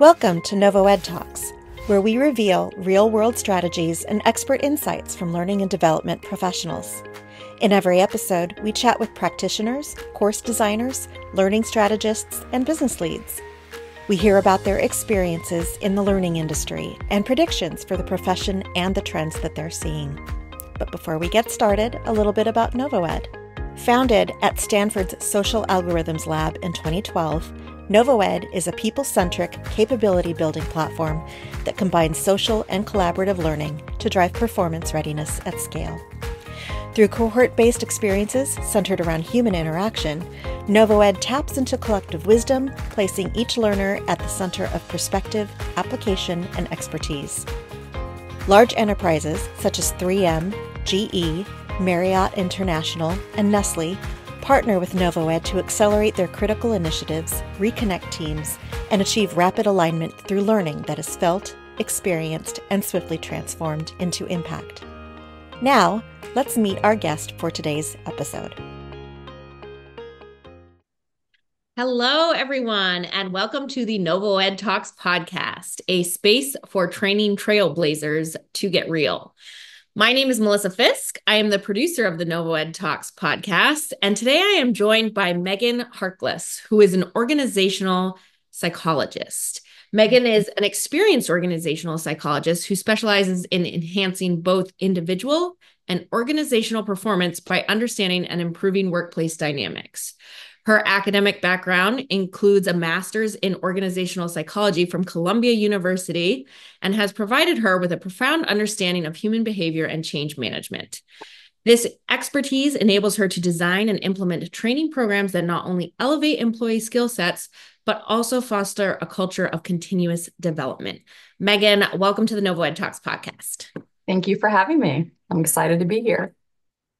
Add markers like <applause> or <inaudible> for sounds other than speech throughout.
Welcome to NovoEd Talks, where we reveal real world strategies and expert insights from learning and development professionals. In every episode, we chat with practitioners, course designers, learning strategists, and business leads. We hear about their experiences in the learning industry and predictions for the profession and the trends that they're seeing. But before we get started, a little bit about NovoEd. Founded at Stanford's Social Algorithms Lab in 2012, NovoEd is a people centric capability building platform that combines social and collaborative learning to drive performance readiness at scale. Through cohort based experiences centered around human interaction, NovoEd taps into collective wisdom, placing each learner at the center of perspective, application, and expertise. Large enterprises such as 3M, GE, Marriott International, and Nestle partner with NovoEd to accelerate their critical initiatives, reconnect teams, and achieve rapid alignment through learning that is felt, experienced, and swiftly transformed into impact. Now, let's meet our guest for today's episode. Hello, everyone, and welcome to the NovoEd Talks podcast, a space for training trailblazers to get real. My name is Melissa Fisk. I am the producer of the NovoEd Talks podcast. And today I am joined by Megan Harkless, who is an organizational psychologist. Megan is an experienced organizational psychologist who specializes in enhancing both individual and organizational performance by understanding and improving workplace dynamics. Her academic background includes a master's in organizational psychology from Columbia University and has provided her with a profound understanding of human behavior and change management. This expertise enables her to design and implement training programs that not only elevate employee skill sets, but also foster a culture of continuous development. Megan, welcome to the NovoEd Talks podcast. Thank you for having me. I'm excited to be here.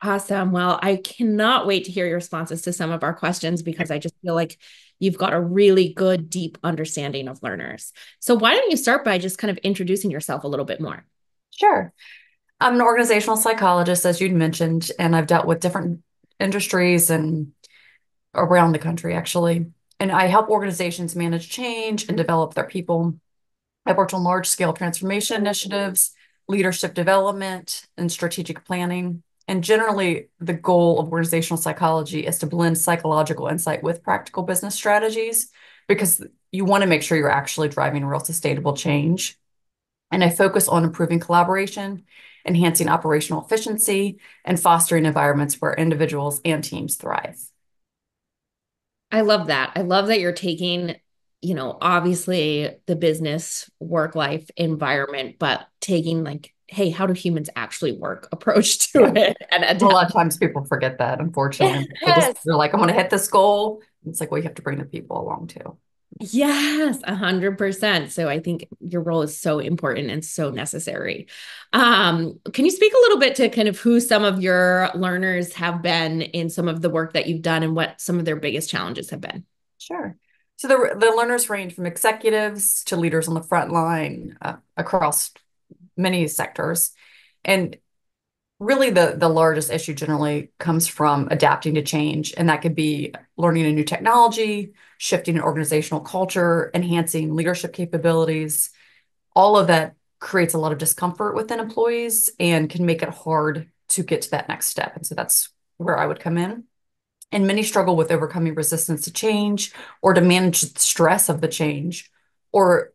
Awesome. Well, I cannot wait to hear your responses to some of our questions because I just feel like you've got a really good, deep understanding of learners. So, why don't you start by just kind of introducing yourself a little bit more? Sure. I'm an organizational psychologist, as you'd mentioned, and I've dealt with different industries and around the country, actually. And I help organizations manage change and develop their people. I've worked on large scale transformation initiatives, leadership development, and strategic planning. And generally, the goal of organizational psychology is to blend psychological insight with practical business strategies because you want to make sure you're actually driving real sustainable change. And I focus on improving collaboration, enhancing operational efficiency, and fostering environments where individuals and teams thrive. I love that. I love that you're taking, you know, obviously the business work life environment, but taking like hey, how do humans actually work <laughs> approach to it? And adapt. a lot of times people forget that, unfortunately. yes. <laughs> they just, they're like, I want to hit this goal. It's like, well, you have to bring the people along too. Yes, a hundred percent. So I think your role is so important and so necessary. Um, can you speak a little bit to kind of who some of your learners have been in some of the work that you've done and what some of their biggest challenges have been? Sure. So the, the learners range from executives to leaders on the front line uh, across many sectors. And really the the largest issue generally comes from adapting to change. And that could be learning a new technology shifting an organizational culture enhancing leadership capabilities. All of that creates a lot of discomfort within employees and can make it hard to get to that next step. And so that's where i would come in. And many struggle with overcoming resistance to change or to manage the stress of the change or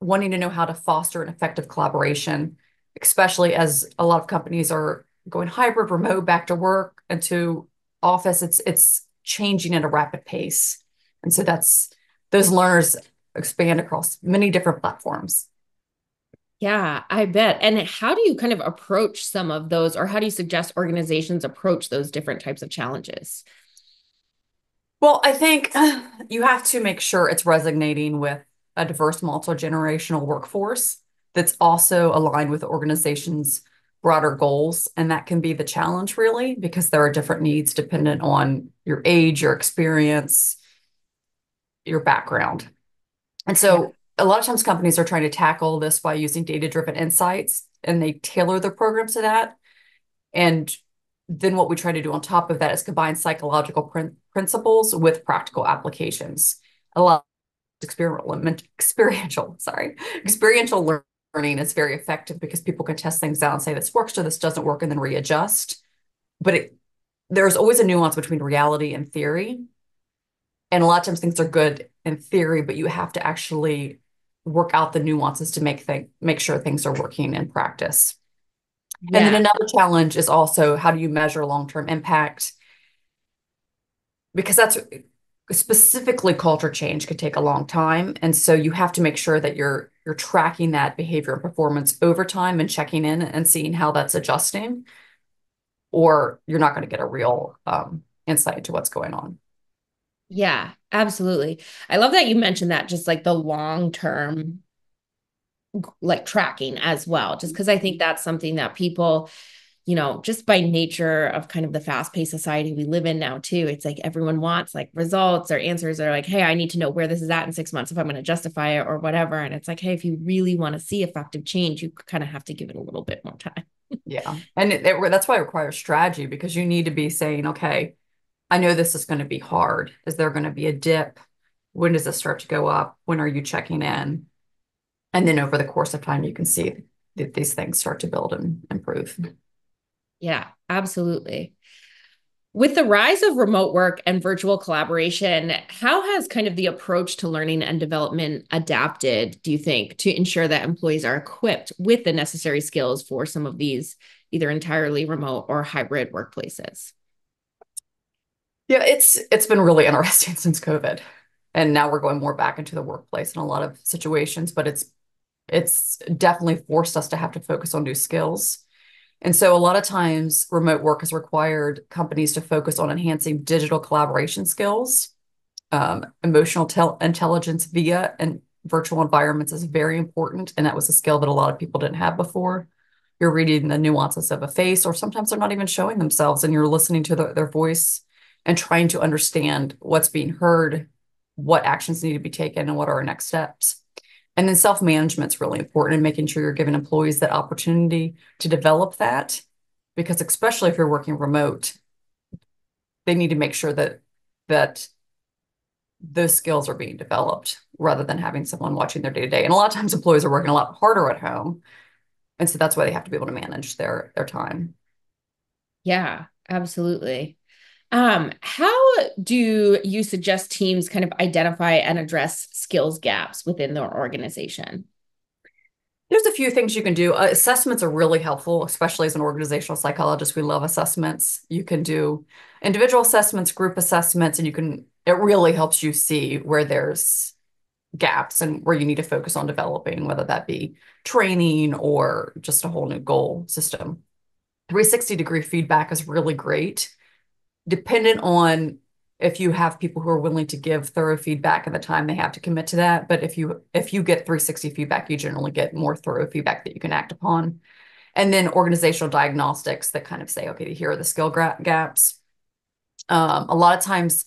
wanting to know how to foster an effective collaboration, especially as a lot of companies are going hybrid, remote, back to work, into office. It's it's changing at a rapid pace, and so that's those learners expand across many different platforms. Yeah, I bet. And how do you kind of approach some of those, or how do you suggest organizations approach those different types of challenges? Well, I think <sighs> you have to make sure it's resonating with a diverse multi-generational workforce that's also aligned with the organization's broader goals. And that can be the challenge, really, because there are different needs dependent on your age, your experience, your background. And so a lot of times companies are trying to tackle this by using data-driven insights and they tailor their programs to that. And then what we try to do on top of that is combine psychological prin- principles with practical applications. A lot experiential, experiential, sorry, experiential learning is very effective because people can test things out and say this works or this doesn't work and then readjust. But it, there's always a nuance between reality and theory. And a lot of times things are good in theory, but you have to actually work out the nuances to make thing, make sure things are working in practice. Yeah. And then another challenge is also how do you measure long-term impact? Because that's specifically culture change could take a long time. And so you have to make sure that you're you're tracking that behavior and performance over time and checking in and seeing how that's adjusting, or you're not going to get a real um, insight into what's going on. Yeah, absolutely. I love that you mentioned that just like the long term like tracking as well, just because I think that's something that people, you know, just by nature of kind of the fast paced society we live in now, too, it's like everyone wants like results or answers are like, hey, I need to know where this is at in six months if I'm going to justify it or whatever. And it's like, hey, if you really want to see effective change, you kind of have to give it a little bit more time. yeah. And it, it, that's why it requires strategy because you need to be saying, okay, I know this is going to be hard. Is there going to be a dip? When does this start to go up? When are you checking in? And then over the course of time, you can see that these things start to build and improve. Yeah, absolutely. With the rise of remote work and virtual collaboration, how has kind of the approach to learning and development adapted, do you think, to ensure that employees are equipped with the necessary skills for some of these either entirely remote or hybrid workplaces? Yeah, it's it's been really <laughs> interesting since COVID. And now we're going more back into the workplace in a lot of situations, but it's it's definitely forced us to have to focus on new skills. And so a lot of times remote work has required companies to focus on enhancing digital collaboration skills. Um, emotional tel- intelligence via and virtual environments is very important. And that was a skill that a lot of people didn't have before. You're reading the nuances of a face, or sometimes they're not even showing themselves, and you're listening to the, their voice and trying to understand what's being heard, what actions need to be taken, and what are our next steps. And then self management is really important in making sure you're giving employees that opportunity to develop that. Because especially if you're working remote, they need to make sure that that those skills are being developed rather than having someone watching their day to day. And a lot of times employees are working a lot harder at home. And so that's why they have to be able to manage their their time. Yeah, absolutely. Um, how do you suggest teams kind of identify and address skills gaps within their organization? There's a few things you can do. Uh, assessments are really helpful, especially as an organizational psychologist. We love assessments. You can do individual assessments, group assessments, and you can, it really helps you see where there's gaps and where you need to focus on developing, whether that be training or just a whole new goal system. 360 degree feedback is really great dependent on if you have people who are willing to give thorough feedback and the time they have to commit to that. But if you if you get 360 feedback you generally get more thorough feedback that you can act upon. And then organizational diagnostics that kind of say okay here are the skill gaps. Um, a lot of times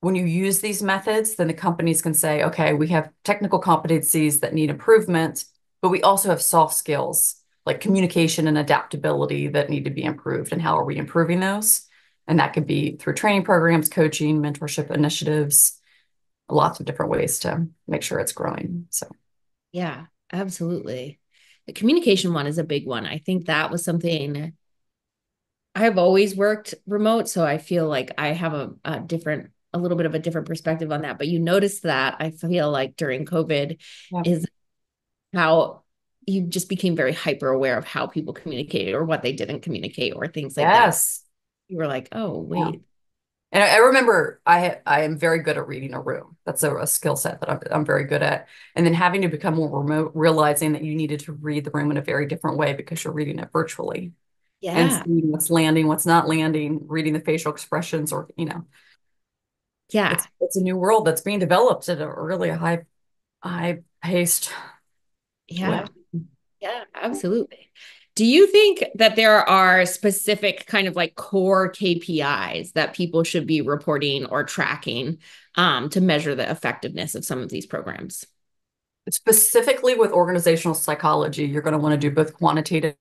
when you use these methods then the companies can say okay we have technical competencies that need improvement but we also have soft skills like communication and adaptability that need to be improved. And how are we improving those and that could be through training programs, coaching, mentorship initiatives, lots of different ways to make sure it's growing. So, yeah, absolutely. The communication one is a big one. I think that was something I've always worked remote. So I feel like I have a, a different, a little bit of a different perspective on that. But you notice that I feel like during COVID yeah. is how you just became very hyper aware of how people communicated or what they didn't communicate or things like yes. You were like, oh, wait. Yeah. And I, I, remember I I am very good at reading a room. That's a, a skill set that I'm, I'm very good at. And then having to become more remote, realizing that you needed to read the room in a very different way because you're reading it virtually. Yeah. And seeing what's landing, what's not landing, reading the facial expressions, or you know. Yeah. It's, it's a new world that's being developed at a really high high paced. Yeah. Way. Yeah, absolutely. Do you think that there are specific kind of like core KPIs that people should be reporting or tracking um, to measure the effectiveness of some of these programs? Specifically with organizational psychology, you're going to want to do both quantitative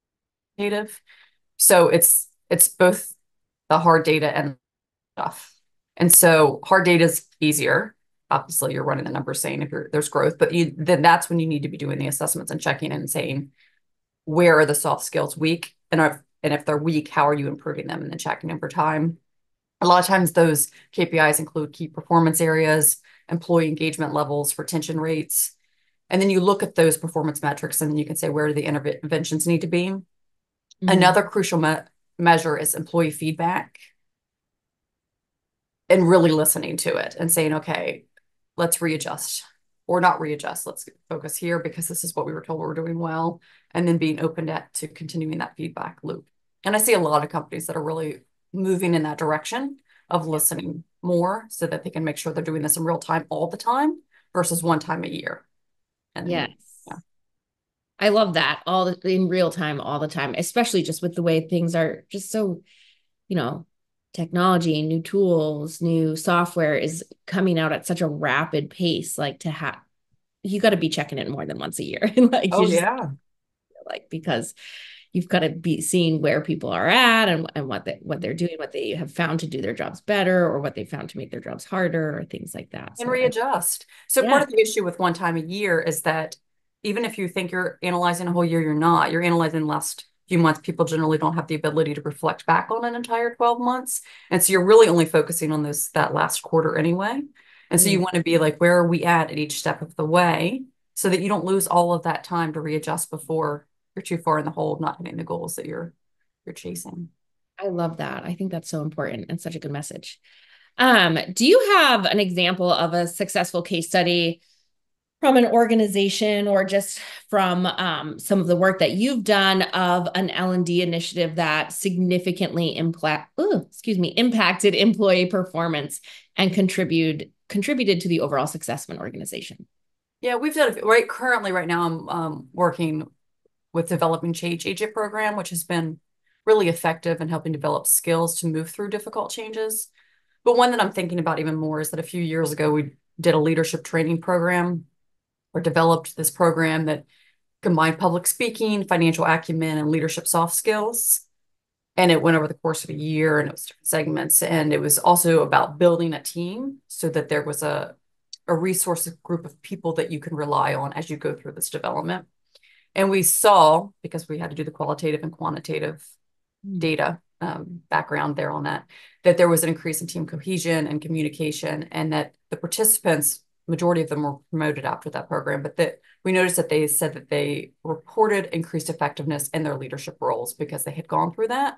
so it's it's both the hard data and stuff. And so hard data is easier obviously you're running the numbers saying if there's growth, but you, then that's when you need to be doing the assessments and checking and saying where are the soft skills weak and if, and if they're weak, how are you improving them and then checking over time. A lot of times those KPIs include key performance areas, employee engagement levels, retention rates. And then you look at those performance metrics and then you can say where do the interventions need to be. Mm-hmm. Another crucial me- measure is employee feedback and really listening to it and saying, okay, let's readjust or not readjust. Let's focus here because this is what we were told we were doing well. And then being open to, to continuing that feedback loop. And I see a lot of companies that are really moving in that direction of listening more so that they can make sure they're doing this in real time all the time versus one time a year. And yes. Yeah. I love that all the, in real time all the time, especially just with the way things are just so, you know, technology, new tools, new software is coming out at such a rapid pace. Like to have, you got to be checking it more than once a year. <laughs> like, oh yeah, like because you've got to be seeing where people are at and, and what they, what they're doing, what they have found to do their jobs better, or what they found to make their jobs harder, or things like that. And so readjust. So yeah. part of the issue with one time a year is that even if you think you're analyzing a whole year, you're not. You're analyzing last few months, people generally don't have the ability to reflect back on an entire 12 months. And so you're really only focusing on this that last quarter anyway. And so mm-hmm. you want to be like, where are we at at each step of the way so that you don't lose all of that time to readjust before you're too far in the hole of not hitting the goals that you're you're chasing. I love that. I think that's so important and such a good message. Um, do you have an example of a successful case study from an organization or just from um, some of the work that you've done of an L&D initiative that significantly impact, ooh, excuse me, impacted employee performance and contributed contributed to the overall success of an organization? Yeah, we've done right currently right now I'm um, working with developing change agent program which has been really effective in helping develop skills to move through difficult changes. But one that I'm thinking about even more is that a few years ago we did a leadership training program or developed this program that combined public speaking, financial acumen, and leadership soft skills. And it went over the course of a year and it was different segments. And it was also about building a team so that there was a, a resource group of people that you can rely on as you go through this development. And we saw, because we had to do the qualitative and quantitative hmm. data um, background there on that, that there was an increase in team cohesion and communication, and that the participants majority of them were promoted after that program, but that we noticed that they said that they reported increased effectiveness in their leadership roles because they had gone through that.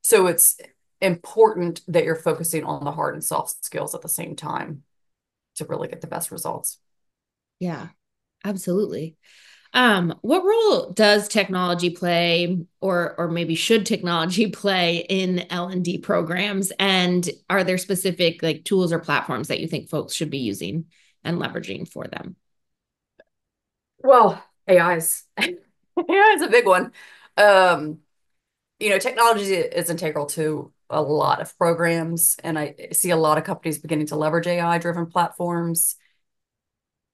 So it's important that you're focusing on the hard and soft skills at the same time to really get the best results. Yeah, absolutely. Um, what role does technology play, or or maybe should technology <laughs> play in L and D programs? And are there specific like tools or platforms that you think folks should be using? And leveraging for them? Well, AI is <laughs> AI is a big one. Um, you know, technology is integral to a lot of programs, and I see a lot of companies beginning to leverage AI-driven platforms,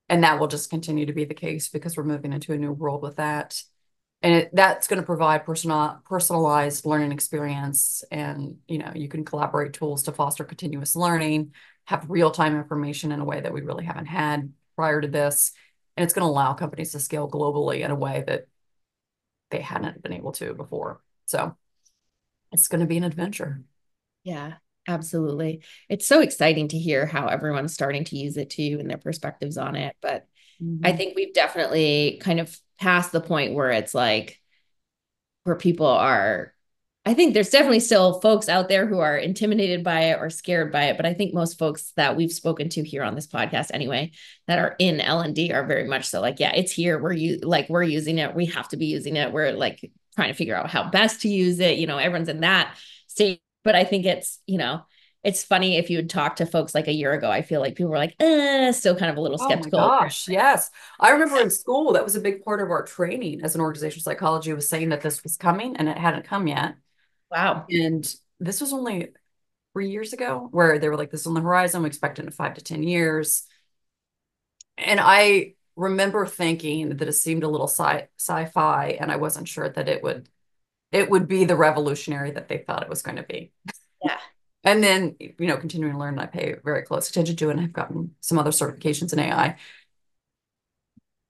and that will just continue to be the case because we're moving into a new world with that. And it, that's going to provide personal, personalized learning experience, and you know, you can collaborate tools to foster continuous learning, have real-time information in a way that we really haven't had prior to this. And it's going to allow companies to scale globally in a way that they hadn't been able to before. So it's going to be an adventure. Yeah, absolutely. It's so exciting to hear how everyone's starting to use it too and their perspectives on it. But mm-hmm. I think we've definitely kind of passed the point where it's like, where people are I think there's definitely still folks out there who are intimidated by it or scared by it, but I think most folks that we've spoken to here on this podcast anyway that are in L&D are very much so like yeah, it's here, we're you like we're using it, we have to be using it. We're like trying to figure out how best to use it, you know, everyone's in that state, but I think it's, you know, it's funny if you would talk to folks like a year ago, I feel like people were like, eh, still kind of a little skeptical. Oh gosh, yes. I remember in school, that was a big part of our training as an organizational psychology was saying that this was coming and it hadn't come yet. Wow. And this was only three years ago where they were like, this is on the horizon. We expect it in five to 10 years. And I remember thinking that it seemed a little sci sci-fi and I wasn't sure that it would it would be the revolutionary that they thought it was going to be. Yeah. <laughs> And then, you know, continuing to learn, I pay very close attention to, and I've gotten some other certifications in AI.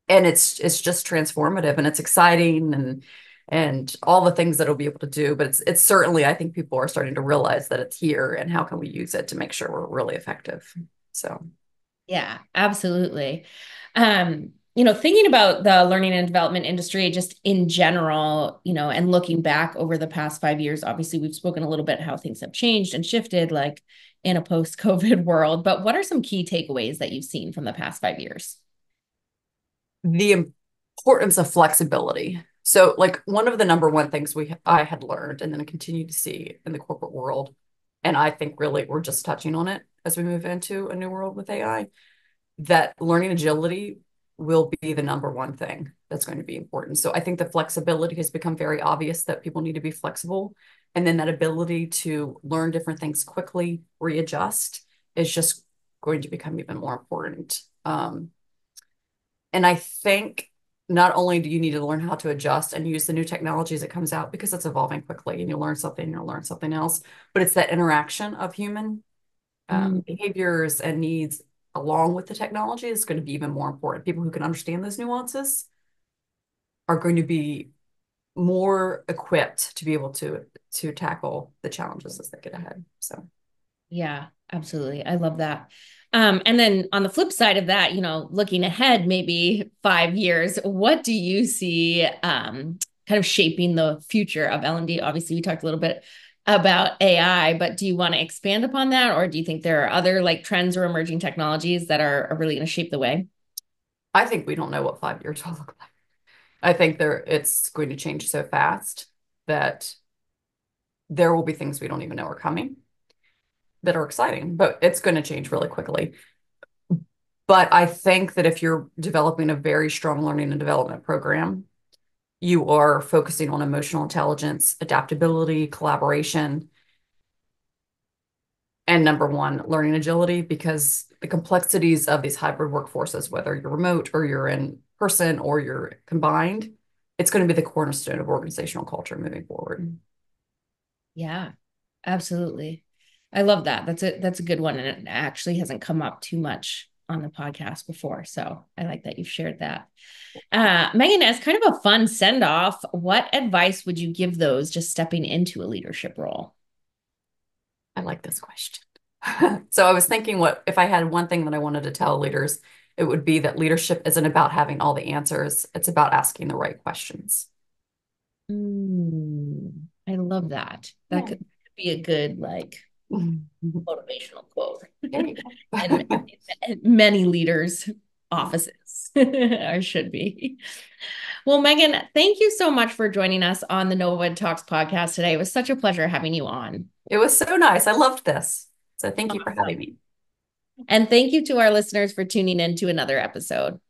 And it's it's just transformative and it's exciting and and all the things that it'll be able to do. But it's it's certainly, I think people are starting to realize that it's here and how can we use it to make sure we're really effective. So yeah, absolutely. Um, you know, thinking about the learning and development industry just in general, you know, and looking back over the past five years, obviously we've spoken a little bit how things have changed and shifted, like in a post-COVID <laughs> world. But what are some key takeaways that you've seen from the past five years? The importance of flexibility. So, like one of the number one things we I had learned, and then continue to see in the corporate world, and I think really we're just touching on it as we move into a new world with AI, that learning agility will be the number one thing that's going to be important. So I think the flexibility has become very obvious that people need to be flexible. And then that ability to learn different things quickly, readjust is just going to become even more important. Um, and I think not only do you need to learn how to adjust and use the new technology as it comes out because it's evolving quickly and you learn something and you'll learn something else, but it's that interaction of human um, mm. behaviors and needs along with the technology is going to be even more important. People who can understand those nuances are going to be more equipped to be able to to tackle the challenges as they get ahead. So yeah, absolutely. I love that. Um, and then on the flip side of that, you know, looking ahead maybe five years, what do you see um, kind of shaping the future of L&D? Obviously, we talked a little bit about AI, but do you want to expand upon that? Or do you think there are other like trends or emerging technologies that are, are really going to shape the way? I think we don't know what five years will look like. I think there it's going to change so fast that there will be things we don't even know are coming that are exciting, but it's going to change really quickly. But I think that if you're developing a very strong learning and development program, you are focusing on emotional intelligence, adaptability, collaboration, and number one, learning agility, because the complexities of these hybrid workforces, whether you're remote or you're in person or you're combined, it's going to be the cornerstone of organizational culture moving forward. Yeah, absolutely. I love that. That's a that's a good one, and it actually hasn't come up too much on the podcast before. So I like that you've shared that. Uh, Megan, as kind of a fun send off, what advice would you give those just stepping into a leadership role? I like this question. <laughs> so I was thinking, what if I had one thing that I wanted to tell leaders? It would be that leadership isn't about having all the answers, it's about asking the right questions. Mm, I love that. That yeah. could be a good, like, motivational quote. <laughs> and, and many leaders' offices <laughs> or should be. Well, Megan, thank you so much for joining us on the NovoEd Talks podcast today. It was such a pleasure having you on. It was so nice. I loved this. So thank you for having me. And thank you to our listeners for tuning in to another episode.